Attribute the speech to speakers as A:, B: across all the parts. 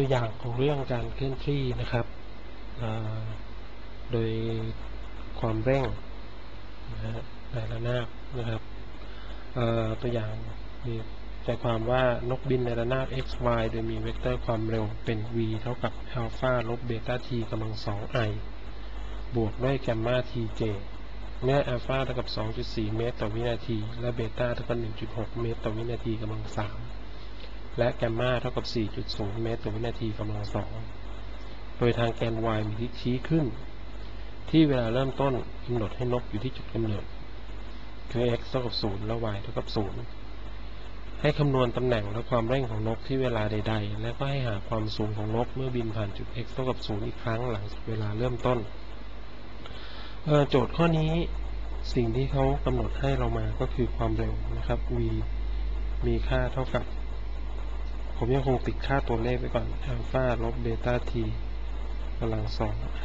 A: ตัวอย่างของเรื่องการเคลื่อนที่นะครับ โดยความเร่งนะฮะในระนาบนะครับตัวอย่างมีใจความว่านกบินในระนาบ x y โดยมีเวกเตอร์ความเร็วเป็น v เท่ากับอัลฟาลบเบต้า t กำลังสอง i บวกด้วยแกมมา t j เมื่ออัลฟาเท่ากับ 2.4 เมตรต่อวินาที และเบต้าเท่ากับ 1.6 เมตรต่อวินาทีกำลังสาม และแกมมาเท่ากับ 4.0 เมตรต่อวินาทีกำลังสองโดยทางแกน y มีทิศชี้ขึ้น ที่เวลาเริ่มต้นกำหนดให้นกอยู่ที่จุดกำเนิดคือ x เท่ากับ 0 และ y เท่ากับ 0 ให้คำนวณตำแหน่งและความเร่งของนกที่เวลาใด ๆ และก็ให้หาความสูงของนกเมื่อบินผ่านจุด x เท่ากับ 0 อีกครั้งหลังจากเวลาเริ่มต้น โจทย์ข้อนี้สิ่งที่เขากำหนดให้เรามาก็คือความเร็วนะครับ v มีค่าเท่ากับ ผมยังคงติดค่าตัวเลขไปก่อนอัลฟาลบเบต้า t กำลังสอง i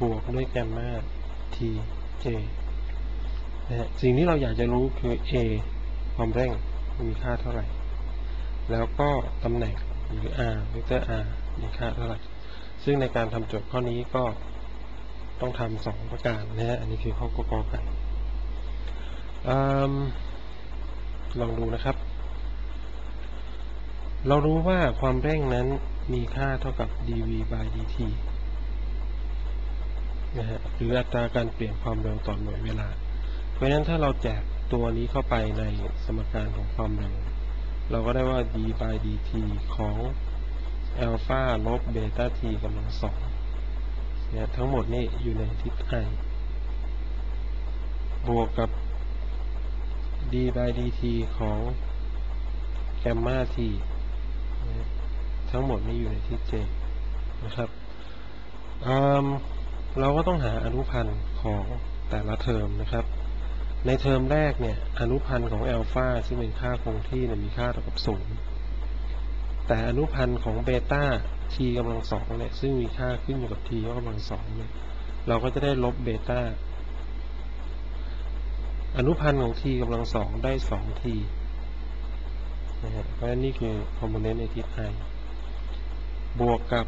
A: บวกด้วยแกมมา t j นะฮะสิ่งที่เราอยากจะรู้คือ a ความเร่งมีค่าเท่าไหร่ แล้วก็ตำแหน่งหรือ r เวกเตอร์ r มีค่าเท่าไหร่ ซึ่งในการทำโจทย์ข้อนี้ก็ต้องทำสองประการนะฮะอันนี้คือข้อกกไก่ลองดูนะครับ เรารู้ว่าความเร่งนั้นมีค่าเท่ากับ dv by dt นะฮะหรืออัตราการเปลี่ยนความเร็วต่อหน่วยเวลา เพราะฉะนั้นถ้าเราแจกตัวนี้เข้าไปในสมการของความเร็ว เราก็ได้ว่า d by dt ของอัลฟาลบเบต้า t กำลังสองเนี่ยทั้งหมดนี่อยู่ในทิศ i บวกกับ d by dt ของแกมมา t ทั้งหมดนี้อยู่ในทิศ j นะครับเราก็ต้องหาอนุพันธ์ของแต่ละเทอมนะครับ ในเทอมแรกเนี่ยอนุพันธ์ของอัลฟาซึ่งเป็นค่าคงที่เนี่ยมีค่าเท่ากับศูนย์แต่อนุพันธ์ของเบต้า t กำลังสองเนี่ยซึ่งมีค่าขึ้นอยู่กับ t กำลังสองเนี่ยเราก็จะได้ลบเบต้าอนุพันธ์ของ t กำลังสองได้สอง t นะฮะเพราะฉะนั้นนี่คือ component ในทิศ i บวกกับ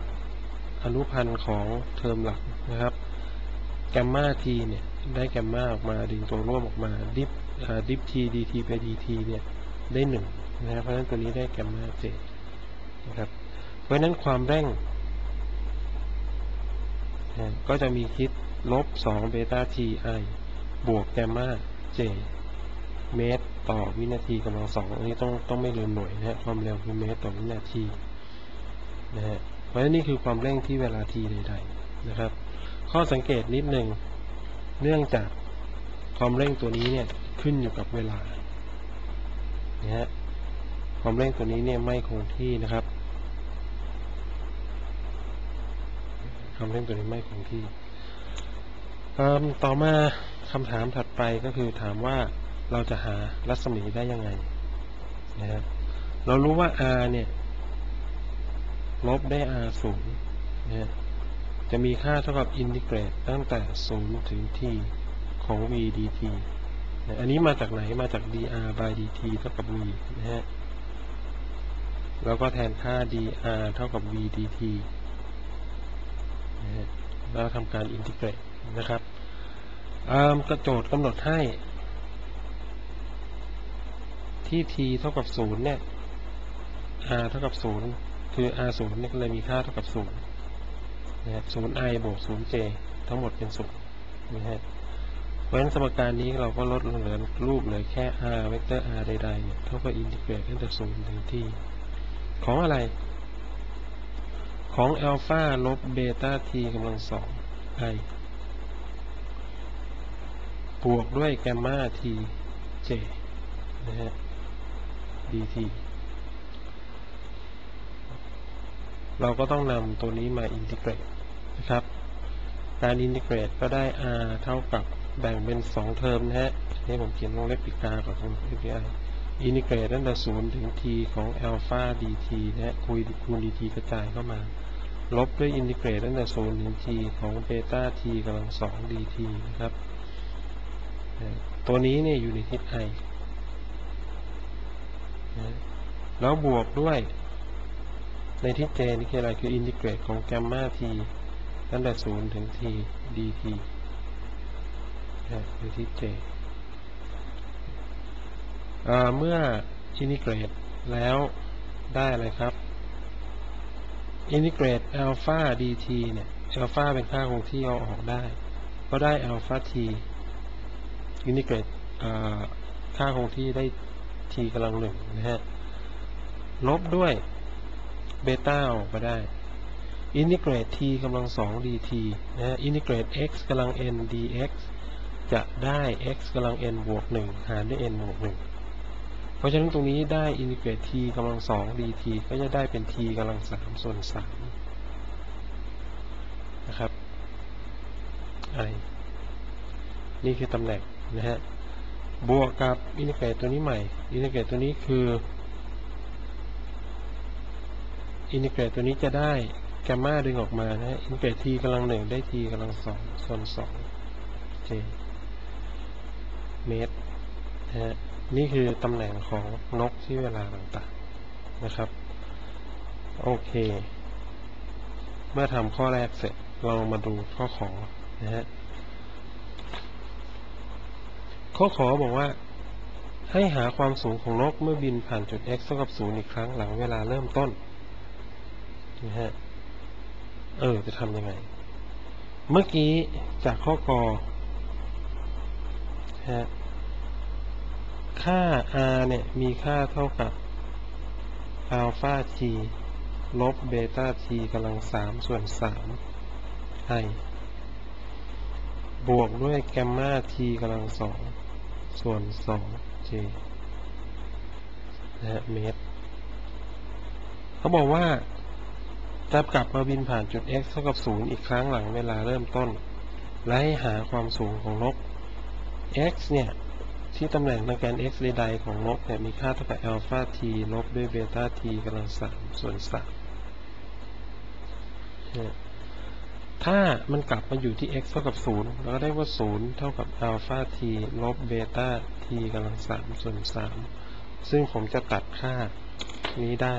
A: อนุพันธ์ของเทอมหลังนะครับแกมมา t เนี่ยได้แกมมาออกมาดึงตัวร่วมออกมาดิฟดิฟ t dt ไป dt เนี่ยได้หนึ่งนะครับเพราะฉะนั้นตัวนี้ได้แกมมาเจนะครับเพราะฉะนั้นความเร่งก็จะมีคิดลบ2เบต้าทีไอบวกแกมมาเจเมตรต่อวินาทีกำลังสองอันนี้ต้องต้องไม่ลืมหน่วยนะฮะความเร็วคือเมตรต่อวินาที นะฮะเพราะฉะนั้นนี่คือความเร่งที่เวลาทีใดๆนะครับ ข้อสังเกตนิดหนึ่งเนื่องจากความเร่งตัวนี้เนี่ยขึ้นอยู่กับเวลานะฮะความเร่งตัวนี้เนี่ยไม่คงที่นะครับความเร่งตัวนี้ไม่คงที่ต่อมาคำถามถัดไปก็คือถามว่าเราจะหารัศมีได้ยังไงนะครับเรารู้ว่า r เนี่ย ลบได้ r ศูนย์นะจะมีค่าเท่ากับอินทิเกรตตั้งแต่0ถึง t ของ v dt อันนี้มาจากไหนมาจาก dr by dt เท่ากับ v นะฮะแล้วก็แทนค่า dr เท่ากับ v dt แล้วทำการอินทิเกรตนะครับก็โจทย์กำหนดให้ที่ t เท่ากับ 0 เนี่ย r เท่ากับ 0 คือ r 0เนี่ยก็เลยมีค่าเท่ากับ0นะครับ 0i บวก 0j ทั้งหมดเป็น0นะฮะเพราะฉะนั้นสมการนี้เราก็ลดลงเหลือรูปเลยแค่ r เวกเตอร์ r ใดๆเนี่ยเท่ากับอินทิเกรตตั้งแต่0ถึง t ของอะไร ของอัลฟาลบเบต้า t กำลังสอง i บวกด้วยแกมมา t j นะฮะ dt เราก็ต้องนำตัวนี้มาอินทิเกรตนะครับการอินทิเกรตก็ได้ r เท่ากับแบ่งเป็น 2 เทอมนะฮะนี่ผมเขียนวงเล็บปีกกาก่อนตรงนี้อินทิเกรตตั้งแต่0ถึง t ของอัลฟา dt นะฮะคูณคูณ dt กระจายเข้ามา ลบด้วยอินทิเกรตตั้งแต่0ถึง t ของเบต้า t กำลัง2 dt นะครับ ตัวนี้เนี่ยอยู่ในทิศ i แล้วบวกด้วย ในที่ j นี่คืออะไรคืออินทิเกรตของแกมมา t ตั้งแต่0ถึง t dt นะในที่ j เอ่อเมื่ออินทิเกรตแล้วได้อะไรครับอินทิเกรตอัลฟา dt เนี่ยอัลฟาเป็นค่าคงที่เอาออกได้ ก็ได้อัลฟา t อินทิเกรตค่าคงที่ได้ t กำลังหนึ่งนะฮะลบด้วย เบต้าออกมาได้อินทิเกรต t กำลังสอง dt นะฮะอินทิเกรต x กำลัง n dx จะได้ x กำลัง n บวกหนึ่งหารด้วย n บวกหนึ่งเพราะฉะนั้นตรงนี้ได้อินทิเกรต t กำลังสอง dt ก็จะได้เป็น t กำลังสามส่วนสามนะครับ i นี่คือตำแหน่งนะฮะบวกกับอินทิเกรตตัวนี้ใหม่ อินทิเกรตตัวนี้คือ อินทิเกรตตัวนี้จะได้แกมมาดึงออกมานะฮะอินทิเกรต t กำลังหนึ่งได้ t กำลังสองส่วนสองเจเมตรนะฮะนี่คือตำแหน่งของนกที่เวลาต่างๆนะครับ โอเค เมื่อทำข้อแรกเสร็จเรามาดูข้อขอนะฮะข้อขอบอกว่าให้หาความสูงของนกเมื่อบินผ่านจุด x เท่ากับ0อีกครั้งหลังเวลาเริ่มต้น นะฮะเออ จะทำยังไง เมื่อกี้จากข้อกอฮะค่า r เนี่ย มีค่าเท่ากับอัลฟา t ลบเบต้า t กำลังสามส่วนสาม i บวกด้วยแกมมา t กำลังสองส่วนสอง j นะฮะเมตร เขาบอกว่า จะกลับมาบินผ่านจุด x เท่ากับ 0 อีกครั้งหลังเวลาเริ่มต้น และให้หาความสูงของนก x เนี่ย ที่ตำแหน่งทางแกน x ใดๆของนกเนี่ยมีค่าเท่ากับ alpha t ลบด้วยเบต้า t กำลังสามส่วนสามถ้ามันกลับมาอยู่ที่ x เท่ากับ 0 เราก็ได้ว่า 0 เท่ากับ alpha t ลบเบต้า t กำลังสามส่วนสามซึ่งผมจะตัดค่านี้ได้